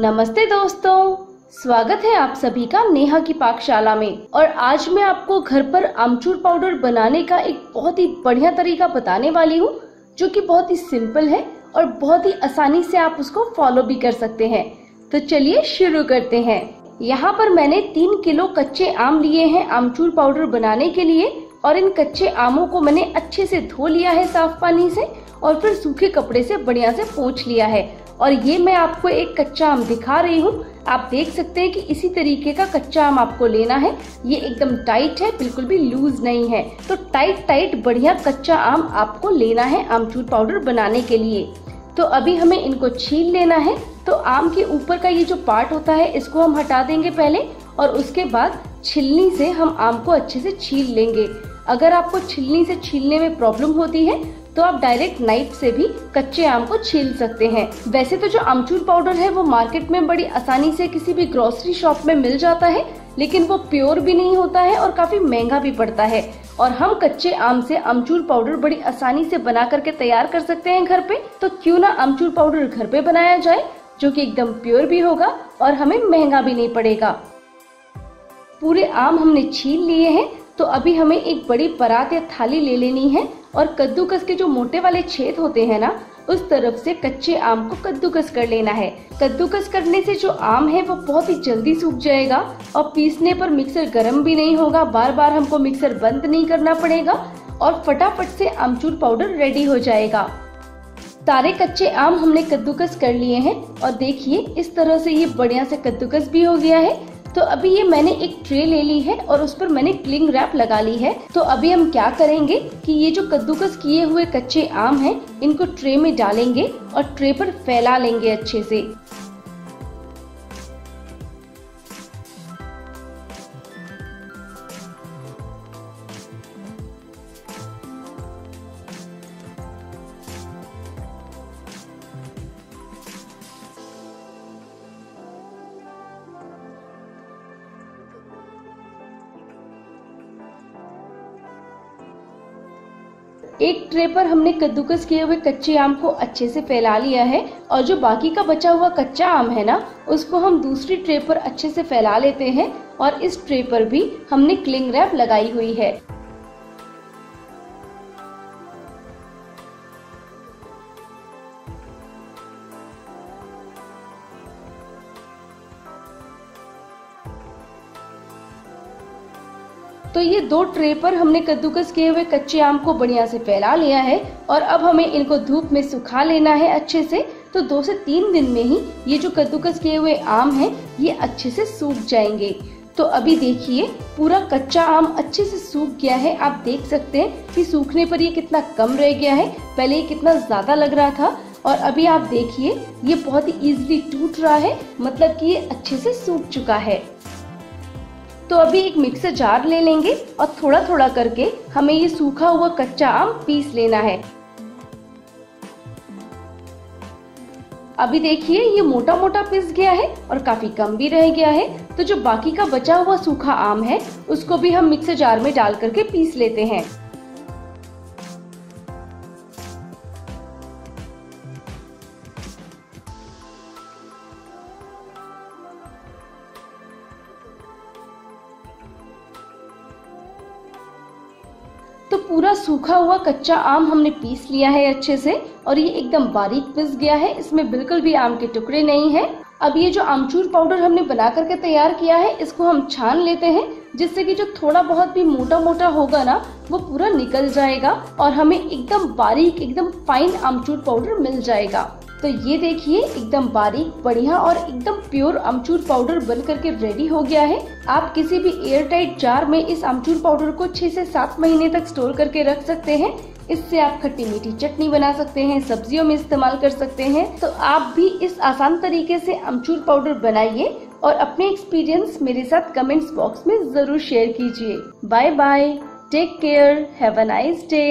नमस्ते दोस्तों। स्वागत है आप सभी का नेहा की पाकशाला में। और आज मैं आपको घर पर आमचूर पाउडर बनाने का एक बहुत ही बढ़िया तरीका बताने वाली हूँ, जो कि बहुत ही सिंपल है और बहुत ही आसानी से आप उसको फॉलो भी कर सकते हैं। तो चलिए शुरू करते हैं। यहाँ पर मैंने तीन किलो कच्चे आम लिए हैं आमचूर पाउडर बनाने के लिए, और इन कच्चे आमों को मैंने अच्छे से धो लिया है साफ़ पानी से और फिर सूखे कपड़े से बढ़िया से पोंछ लिया है। और ये मैं आपको एक कच्चा आम दिखा रही हूँ। आप देख सकते हैं कि इसी तरीके का कच्चा आम आपको लेना है। ये एकदम टाइट है, बिल्कुल भी लूज नहीं है। तो टाइट टाइट बढ़िया कच्चा आम आपको लेना है आमचूर पाउडर बनाने के लिए। तो अभी हमें इनको छील लेना है। तो आम के ऊपर का ये जो पार्ट होता है, इसको हम हटा देंगे पहले और उसके बाद छिलनी से हम आम को अच्छे से छील लेंगे। अगर आपको छिलनी से छीलने में प्रॉब्लम होती है तो आप डायरेक्ट नाइफ से भी कच्चे आम को छील सकते हैं। वैसे तो जो अमचूर पाउडर है, वो मार्केट में बड़ी आसानी से किसी भी ग्रोसरी शॉप में मिल जाता है, लेकिन वो प्योर भी नहीं होता है और काफ़ी महँगा भी पड़ता है। और हम कच्चे आम से अमचूर पाउडर बड़ी आसानी से बना करके तैयार कर सकते हैं घर पे। तो क्यों ना अमचूर पाउडर घर पे बनाया जाए, जो कि एकदम प्योर भी होगा और हमें महँगा भी नहीं पड़ेगा। पूरे आम हमने छील लिए हैं तो अभी हमें एक बड़ी परात या थाली ले लेनी है और कद्दूकस के जो मोटे वाले छेद होते हैं ना, उस तरफ़ से कच्चे आम को कद्दूकस कर लेना है। कद्दूकस करने से जो आम है, वो बहुत ही जल्दी सूख जाएगा और पीसने पर मिक्सर गर्म भी नहीं होगा। बार बार हमको मिक्सर बंद नहीं करना पड़ेगा और फटाफट से आमचूर पाउडर रेडी हो जाएगा। सारे कच्चे आम हमने कद्दूकस कर लिए हैं और देखिए, इस तरह से ये बढ़िया से कद्दूकस भी हो गया है। तो अभी ये मैंने एक ट्रे ले ली है और उस पर मैंने क्लिंग रैप लगा ली है। तो अभी हम क्या करेंगे कि ये जो कद्दूकस किए हुए कच्चे आम हैं, इनको ट्रे में डालेंगे और ट्रे पर फैला लेंगे अच्छे से। एक ट्रे पर हमने कद्दूकस किए हुए कच्चे आम को अच्छे से फैला लिया है और जो बाकी का बचा हुआ कच्चा आम है ना, उसको हम दूसरी ट्रे पर अच्छे से फैला लेते हैं और इस ट्रे पर भी हमने क्लिंग रैप लगाई हुई है। तो ये दो ट्रे पर हमने कद्दूकस किए हुए कच्चे आम को बढ़िया से फैला लिया है और अब हमें इनको धूप में सुखा लेना है अच्छे से। तो दो से तीन दिन में ही ये जो कद्दूकस किए हुए आम है, ये अच्छे से सूख जाएँगे। तो अभी देखिए, पूरा कच्चा आम अच्छे से सूख गया है। आप देख सकते हैं कि सूखने पर ये कितना कम रह गया है। पहले ये कितना ज़्यादा लग रहा था और अभी आप देखिए, ये बहुत ही इजीली टूट रहा है मतलब कि ये अच्छे से सूख चुका है। तो अभी एक मिक्सर जार ले लेंगे और थोड़ा थोड़ा करके हमें ये सूखा हुआ कच्चा आम पीस लेना है। अभी देखिए, ये मोटा मोटा पीस गया है और काफ़ी कम भी रह गया है। तो जो बाकी का बचा हुआ सूखा आम है, उसको भी हम मिक्सर जार में डाल करके पीस लेते हैं। तो पूरा सूखा हुआ कच्चा आम हमने पीस लिया है अच्छे से, और ये एकदम बारीक पिस गया है। इसमें बिल्कुल भी आम के टुकड़े नहीं है। अब ये जो आमचूर पाउडर हमने बना करके तैयार किया है, इसको हम छान लेते हैं, जिससे कि जो थोड़ा बहुत भी मोटा मोटा होगा ना, वो पूरा निकल जाएगा, और हमें एकदम बारीक, एकदम फाइन आमचूर पाउडर मिल जाएगा। तो ये देखिए, एकदम बारीक, बढ़िया और एकदम प्योर अमचूर पाउडर बन करके रेडी हो गया है। आप किसी भी एयर टाइट जार में इस अमचूर पाउडर को छह से सात महीने तक स्टोर करके रख सकते हैं। इससे आप खट्टी मीठी चटनी बना सकते हैं, सब्जियों में इस्तेमाल कर सकते हैं। तो आप भी इस आसान तरीके से अमचूर पाउडर बनाइए और अपने एक्सपीरियंस मेरे साथ कमेंट्स बॉक्स में ज़रूर शेयर कीजिए। Bye bye take care have a nice day